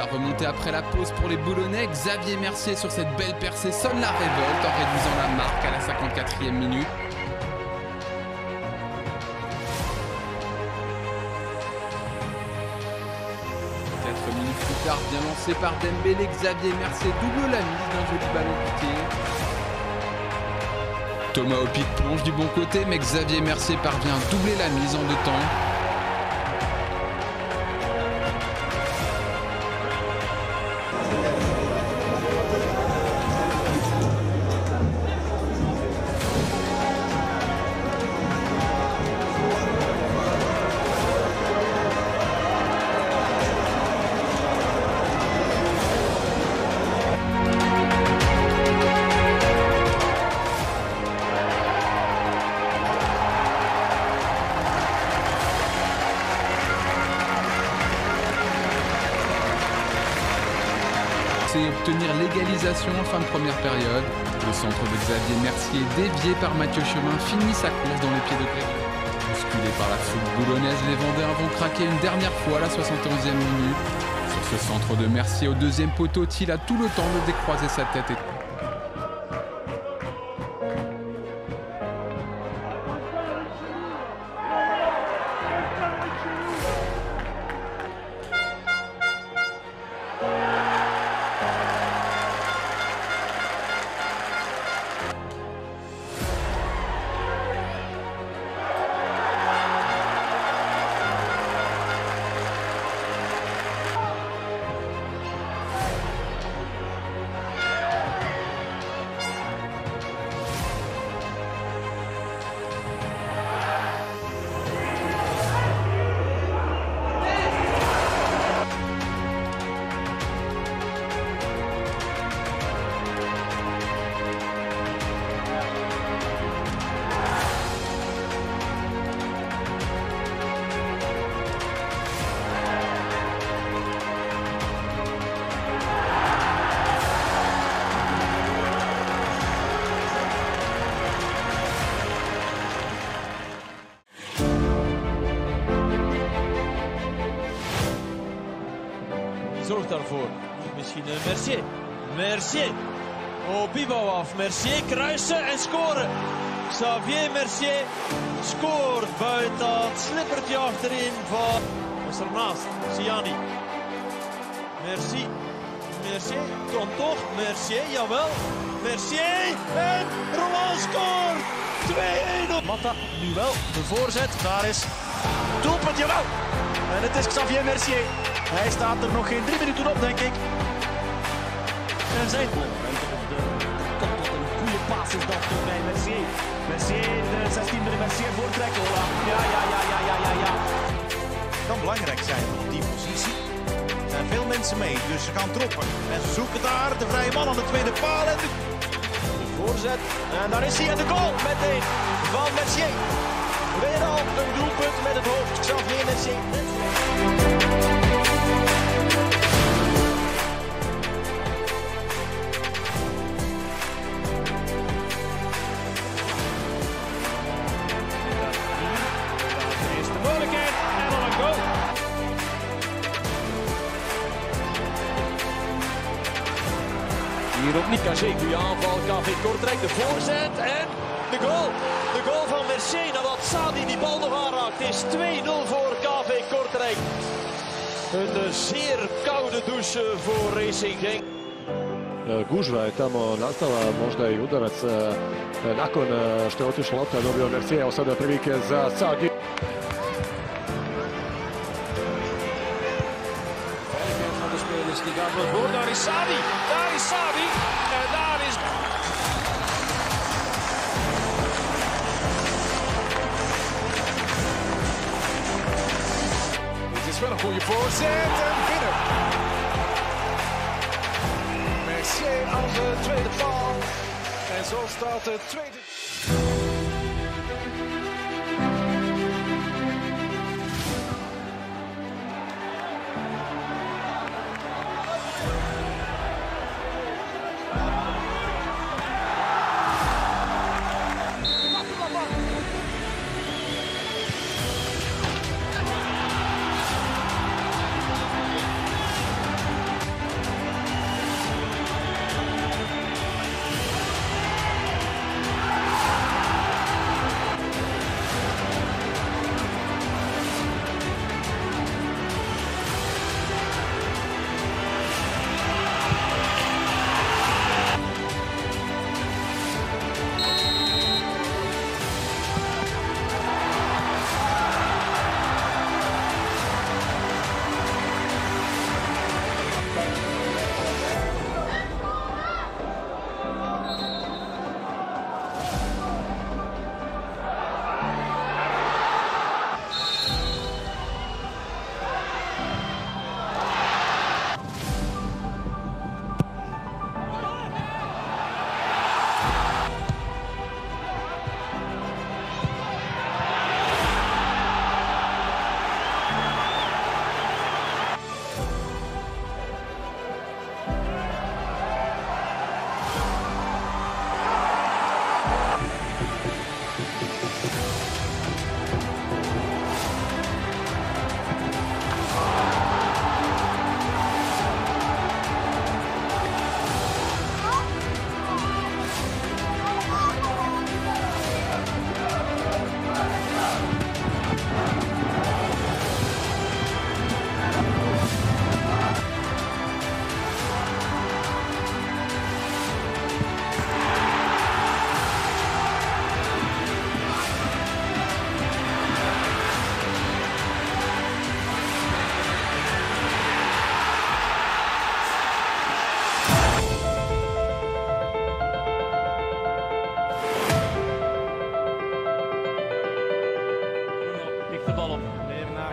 La remontée après la pause pour les Boulonnais. Xavier Mercier sur cette belle percée sonne la révolte en réduisant la marque à la 54e minute. Minutes plus tard, bien lancé par Dembélé, Xavier Mercier double la mise d'un joli ballon piqué. Thomas Opic plonge du bon côté, mais Xavier Mercier parvient à doubler la mise en deux temps. En fin de première période. Le centre de Xavier Mercier, dévié par Mathieu Chemin, finit sa course dans les pieds de Grégory. Bousculé par la foule boulonnaise, les Vendéens vont craquer une dernière fois à la 71e minute. Sur ce centre de Mercier au deuxième poteau, Thiel a tout le temps de décroiser sa tête et daarvoor. Misschien uh, Mercier. Mercier. Op Bibouw af. Mercier kruisen en scoren. Xavier Mercier scoort buiten dat slippertje achterin van... Is ernaast. Siani. Merci. Mercier komt toch. Mercier, jawel. Mercier en Roland scoort. 2-1 Matta, nu wel. De voorzet. Daar is doelpunt, jawel. En het is Xavier Mercier. Hij staat er nog geen drie minuten op, denk ik. En zijn goal. Komt tot een goede paas is dat bij Mercier. Mercier, de 16e Mercier voortrekken. Ja, ja, ja, ja, ja, ja, ja. Het kan belangrijk zijn op die positie. Er zijn veel mensen mee, dus ze gaan troppen. En ze zoeken daar de vrije man aan de tweede paal. En de... de voorzet. En daar is hij en de goal meteen van Mercier. Weer al een doelpunt met het hoofd. Xavier Mercier. Een zeer koude douche voor Racing Genk. Gužva je tamo nastala, možda i udarac nakon što je otišla lopta, dobio Mercier, evo sada prilike za voor. Daar is Sadi, daar is Sadi wel een goede voorzet en binnen. Mercier aan de tweede paal. En zo staat de tweede...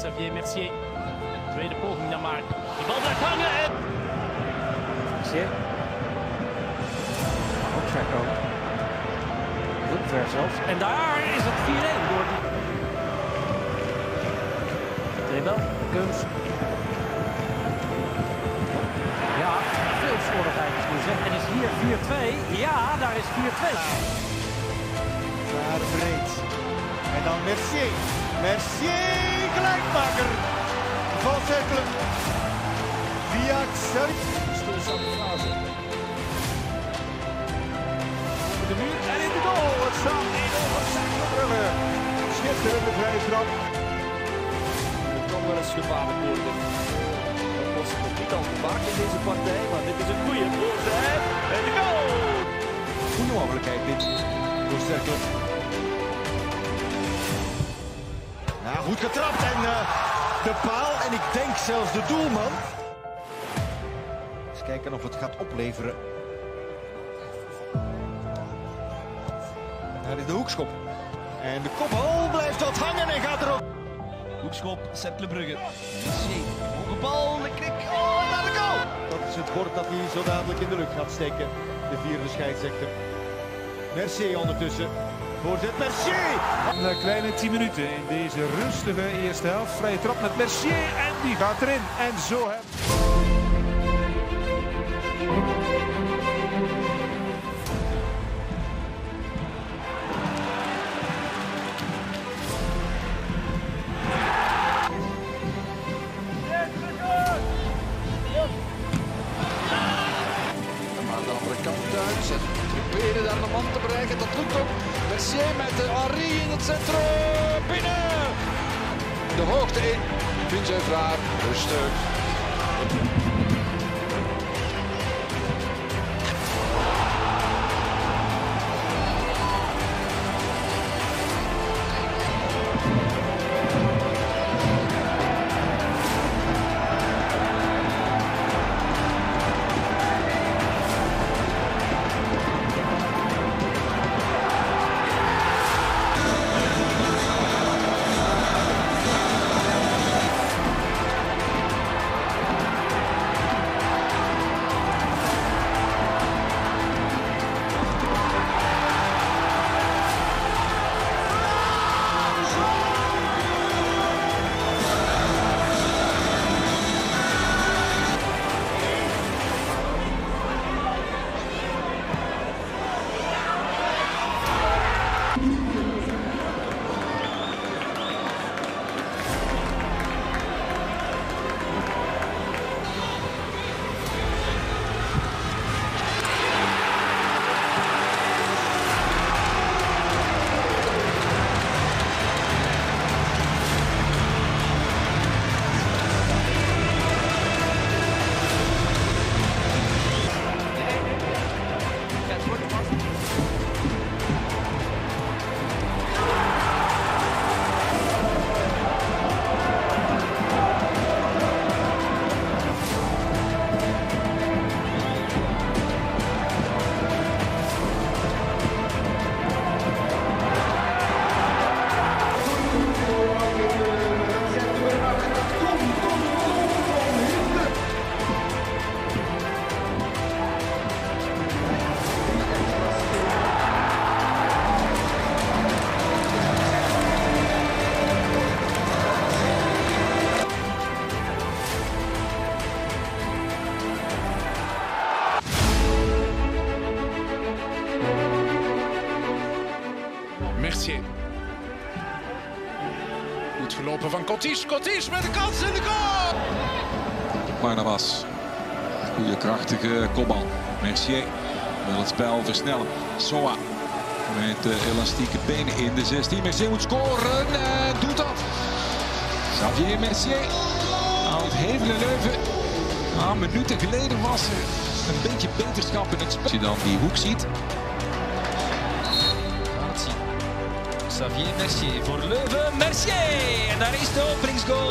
Xavier Mercier. Tweede poging dan maar. Die bal blijft hangen en... Mercier. Ook ver komen. Heel ver zelfs. En daar is het 4-1 door die... Trebel, Kums. Ja, veel slordigheid is nu zeg. En is hier 4-2? Ja, daar is 4-2. Naar breed. En dan Mercier. Mercier, gelijkmaker. Van Cerkelen. Via Xavier. Stilstaande. Over de muur en in de goal. Het staat 1-0 voor. Schitterende vrije trap. Het kan wel eens gevaarlijk worden. Dat was nog niet al te vaak in deze partij, maar dit is een goede voorzet. En de goal! Goede mogelijkheid dit voor. Goed getrapt en eh, de paal en ik denk zelfs de doelman. Eens kijken of het gaat opleveren. Daar is de hoekschop. En de kopbal blijft wat hangen en gaat erop. Hoekschop, Cercle Brugge. Hoge bal, de knik. Oh, en de goal! Dat is het bord dat hij zo dadelijk in de lucht gaat steken. De vierde scheidsrechter. Mercier ondertussen. Voorzet Mercier. Een kleine 10 minuten in deze rustige eerste helft. Vrije trap met Mercier en die gaat erin. En zo heb... De hoogte in. Vincent Vraar. Rustig. Mercier. Goed gelopen van Cotis. Cotis met de kans in de goal! Barnabas. Goede krachtige kopbal. Mercier wil het spel versnellen. Soa met de elastieke benen in de 16. Mercier moet scoren en doet dat. Xavier Mercier het hevelen Leuven. Een minuten geleden was er een beetje beterschap in het spel. Als je dan die hoek ziet. Xavier Mercier voor Leuven. Mercier! En daar is de openingsgoal.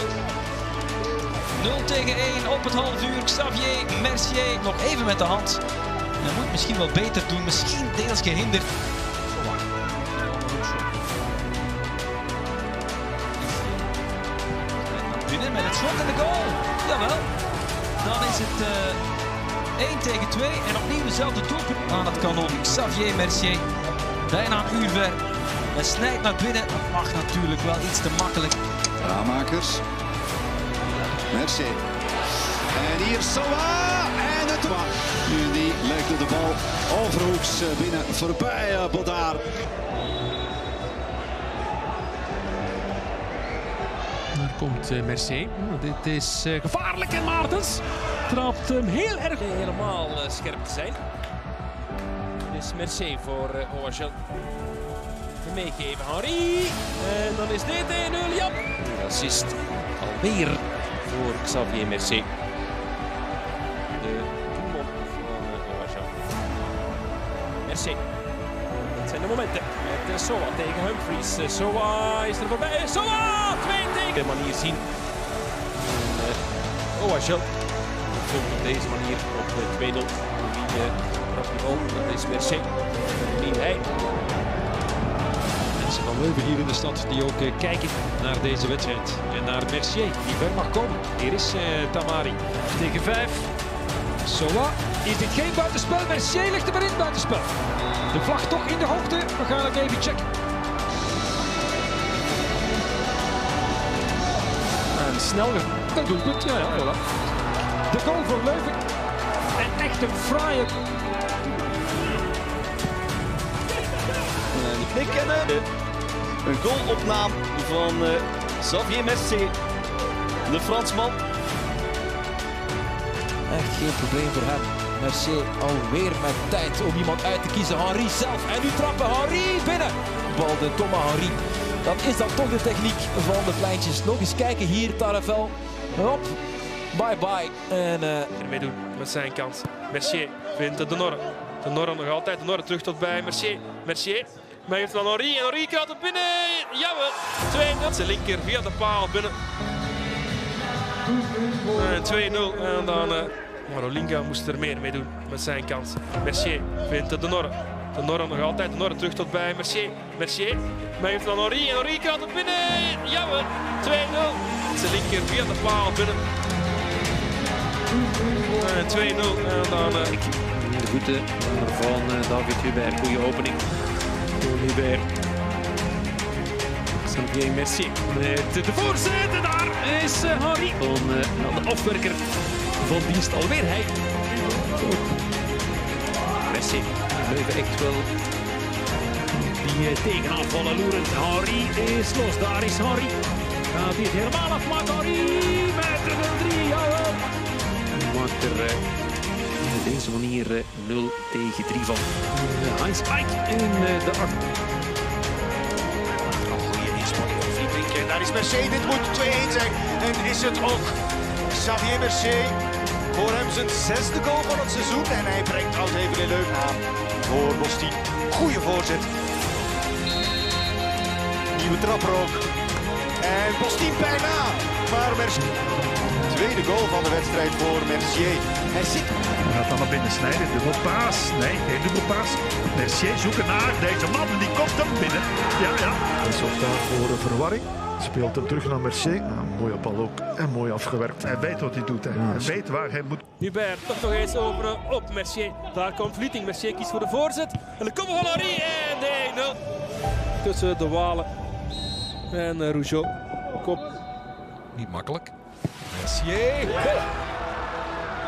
0 tegen 1 op het half uur. Xavier Mercier nog even met de hand. Hij moet misschien wel beter doen. Misschien deels gehinderd. binnen met het schot in de goal. Jawel. Dan is het uh, 1 tegen 2 en opnieuw dezelfde doelpunt aan het kanon. Xavier Mercier, bijna een uur ver. Hij snijdt naar binnen. Dat mag natuurlijk wel iets te makkelijk. Ramakers. Mercier. En hier Soa. En het was. Nu die legde de bal overhoeks binnen voorbij uh, Bodaar. Daar komt uh, Mercier. Oh, dit is gevaarlijk en Maartens trapt hem heel erg. Helemaal scherp te zijn. Dit is Mercier voor Oagel. Meegeven Henri. En dan is dit 1-0. Ja. De assist alweer voor Xavier Mercier. De doelman van uh, Oagel. Mercier. Dat zijn de momenten. Met Soa tegen Humphries. Soa is er voorbij. Soa! 2 tegen. De manier zien. Vult op deze manier op de 2-0. Wie trapt die bal? Dat is Mercier. Niet hij. Leuven hier in de stad die ook uh, kijken naar deze wedstrijd. En naar Mercier die ver mag komen. Hier is uh, Tamari tegen 5. Soa. Is dit geen buitenspel? Mercier ligt er maar in buitenspel. De vlag toch in de hoogte. We gaan het even checken. En snel een doelpunt. Ja, ja, voilà. De goal voor Leuven. En echt een fraaie. En de knik kennen. Een goalopname van uh, Xavier Mercier. De Fransman. Echt geen probleem voor hem. Mercier alweer met tijd om iemand uit te kiezen. Henri zelf. En nu trappen Henri binnen. Bal de Thomas Henri. Dat is dan toch de techniek van de pleintjes. Nog eens kijken hier, Taravel. Hop. Bye bye. En uh... ermee doen met zijn kans. Mercier vindt de Norre. De Norre nog altijd. De Norre terug tot bij Mercier. Mercier. Maar heeft dan Henri. En Henri krijgt het binnen. Jawel. 2-0. Zijn linker via de paal binnen. En 2-0. En dan... Uh... Maar Olinga moest er meer mee doen met zijn kans. Mercier vindt de Norre. De Norre nog altijd. De Norre terug tot bij Mercier. Mercier. Maar heeft dan Henri. En Henri het binnen. Jawel. 2-0. Zijn linker via de paal binnen. En 2-0. En dan... Uh... De voeten van David Hubert. Goede opening. Hubert. Xavier Mercier. Met de voorzet. En daar is uh, Henri. Van uh, de afwerker van dienst alweer hij. Mercier. Echt wel die tegenaanvallen loeren. Henri is los. Daar is Henri. Gaat het helemaal afmaken. Henri met de 0-3. Jawel. Maakt er deze manier uh, 0 tegen 3 van. Heinz Eik in de acht. Goeie inspanning van Vlietwink. En daar is Mercier. Dit moet 2-1 zijn. En is het ook Xavier Mercier. Voor hem zijn zesde goal van het seizoen. En hij brengt oud even in Leuven aan. Voor Bostien. Goeie voorzet. Nieuwe trapper ook. En Bostien bijna. Maar Mercier. Tweede goal van de wedstrijd voor Mercier. Hij zit. Hij gaat dan naar binnen snijden. Dubbelpaas. Nee, geen dubbelpaas. Mercier zoeken naar deze man. Die komt hem binnen. Ja, ja. Hij zorgt daar voor een verwarring. Speelt hem terug naar Mercier. Nou, mooi op bal ook. En mooi afgewerkt. Hij weet wat hij doet. Hè. Hij weet waar hij moet. Hubert toch nog eens openen op Mercier. Daar komt Vlieting. Mercier kiest voor de voorzet. En de komen van Henri. En de 1-0. Tussen de Walen en uh, Rougeau. Kop. Niet makkelijk. Mercier.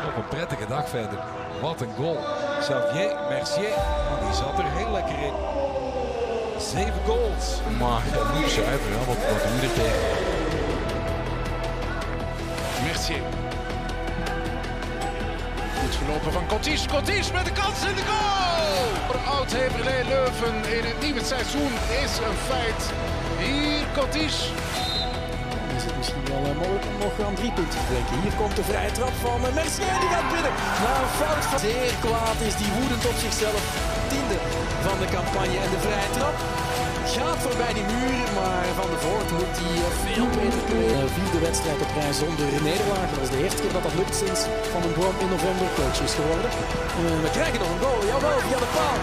Nog een prettige dag verder. Wat een goal. Xavier Mercier. Die zat er heel lekker in. Zeven goals. Maar dat moet zuiver. Ja, wat, wat doe je er tegen? Mercier. Goed gelopen van Cotis. Cotis met de kans in de goal! Voor Oud-Heverlee Leuven in het nieuwe seizoen is een feit. Hier Cotis. Is misschien wel uh, mogelijk om nog aan drie punten te denken. Hier komt de vrije trap van uh, Mercier. Die gaat binnen. Na een fout van... Zeer kwaad is die woedend op zichzelf. Tiende van de campagne en de vrije trap. Gaat voorbij die muren, maar Van de Voort moet die uh, veel beter kunnen. Vierde wedstrijd op rij zonder nederlagen. Dat is de eerste keer dat dat lukt sinds Van den Boom in november coach is geworden. We krijgen nog een goal, jawel, via de paal.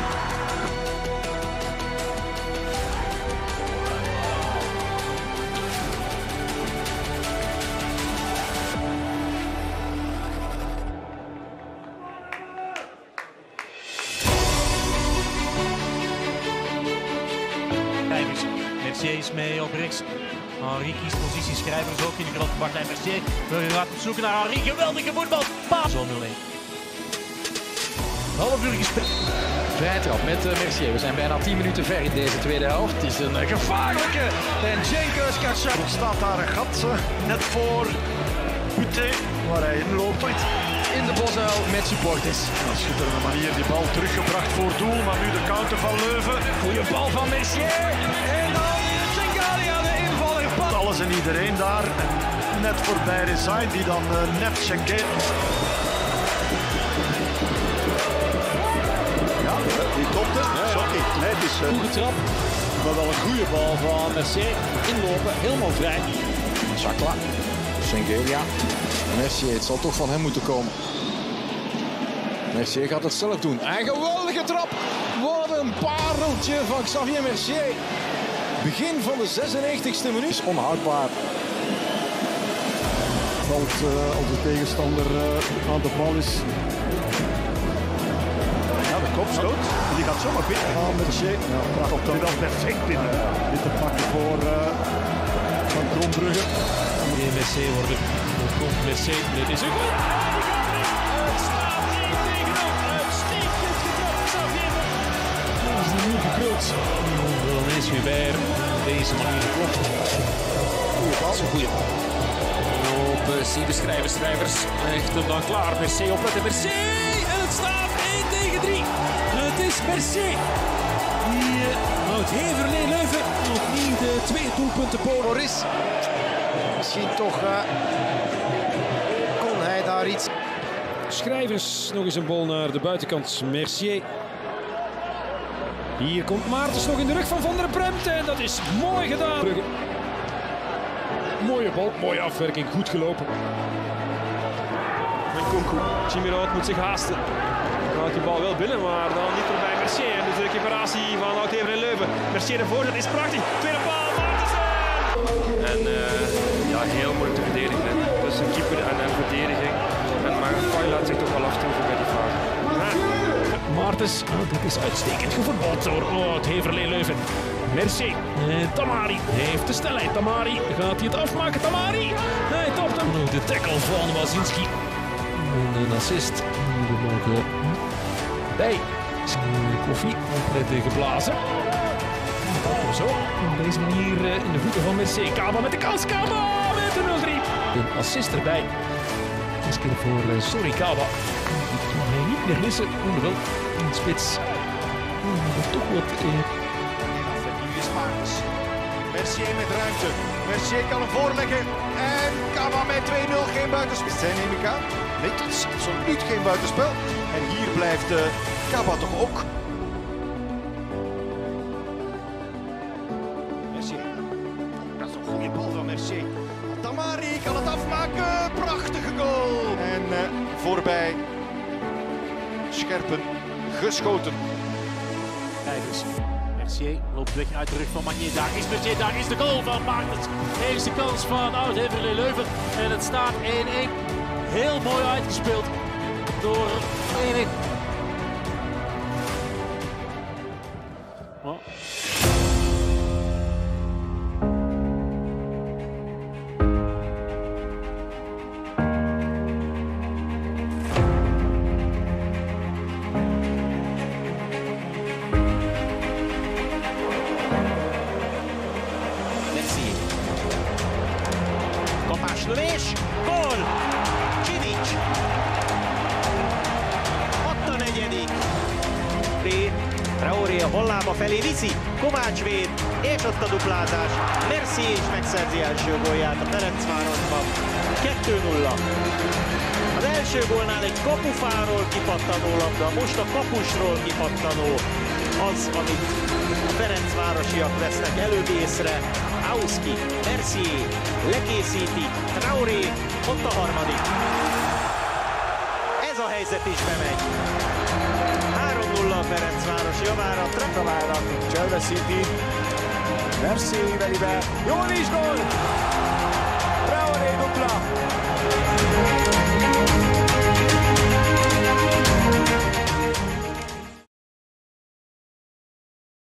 Burger gaat op zoek naar Henri. Geweldige voetbal. Paas. Zo 0-1. Half uur gespeeld. Vrije trap met uh, Mercier. We zijn bijna 10 minuten ver in deze tweede helft. Het is een uh, gevaarlijke. En Jenkins Katschak. staat daar een gat uh, net voor Buté, waar hij in loopt. In de bosuil met supporters. Op een schitterende manier die bal teruggebracht voor doel. Maar nu de counter van Leuven. Goeie bal van Mercier. En dan Sengalia, de invaller. Alles en iedereen daar. Net voorbij Rezain die dan net Schengen. Die komt het. Ja, Sorry. Nee, het is uh, goede trap. Maar wel een goede bal van Mercier. Inlopen, helemaal vrij. Sakla. Sengelia. Mercier, het zal toch van hem moeten komen. Mercier gaat het zelf doen. En geweldige trap. Wat een pareltje van Xavier Mercier. Begin van de 96e minuut. Is onhoudbaar. Valt uh, als de tegenstander uh, aan de bal is kopstoot. En die gaat zomaar binnen. Ah, Mercier. Ja, prachtig. Komt dan perfect binnen. Dit te pakken voor uh, Van Krombrugge. Nee, Mercier wordt komt Mercier. Dit is een goal. Het staat 1 tegen 0. Uitstekend getroffen. Xavier. Dat is de nieuwe gekruld. Dan is Hubert op deze manier geklopt. Goeie bal. Goeie bal. Uh, Siebeschrijvers, schrijvers. Echt hem dan klaar. Mercier opletten. Mercier. En het staat 1 tegen 3. Het is Mercier. Die uh, houdt Heverlee Leuven nog niet de twee doelpunten boven. Boris. Misschien toch uh, kon hij daar iets. Schrijvers nog eens een bal naar de buitenkant. Mercier. Hier komt Maartens nog in de rug van Van der Bremt. En dat is mooi gedaan. Brugge. Mooie bal, mooie afwerking, goed gelopen. En Kunku, Chimiroot moet zich haasten. Dan houdt die bal wel binnen, maar dan niet voorbij Mercier. En dus de recuperatie van Oud-Hever en Leuven. Mercier de voorzet is prachtig. Tweede paal, Maartensen! En uh, ja, heel moeilijk te verdedigen. Hè. Tussen keeper en, en verdediging. En maar Fay laat zich toch wel afstoven bij die fase. Maartens, oh, dit is uitstekend gevoetbald door oh, het Heverlee Leuven. Mercier, eh, Tamari heeft de snelheid. Tamari, gaat hij het afmaken? Tamari, hij topt hem. De tackle van Wazinski. En een assist. We mogen bij koffie compleet geblazen. Zo. Op deze manier in de voeten van Mercier. Kaba met de kans. Kaba met de 0-3. Een assist erbij. Deze keer voor uh, Sorry Kaba. Die kon hij niet meer missen. Onderwel in spits. Maar toch wat... Uh, Mercier met ruimte. Mercier kan hem voorleggen. En Kaba met 2-0. Geen buitenspel. Zijn neem ik aan. Is absoluut geen buitenspel. En hier blijft uh, Kaba toch ook. Mercier. Dat is een goede bal van Mercier. Tamari kan het afmaken. Prachtige goal. En uh, voorbij. Scherpen geschoten. Kijkers. Mercier loopt weg uit de rug van Magnier. Daar is Mercier, daar is de goal van Maartens. Eerste kans van Oud-Heverlee Leuven. En het staat 1-1. Heel mooi uitgespeeld door 1-1. Is megszerzi első gólját a Ferencvárosban. 2-0. Az első gólnál egy kapufáról kipattanó labda, most a kapusról kipattanó az, amit a Ferencvárosiak vesznek előbb észre. Auski, Mercier, lekészíti, Traoré, ott a harmadik. Ez a helyzet is bemegy. 3-0 a Ferencváros javára. Traoré, elveszíti. Merci, velibe, jól is gól! Traoré dupla!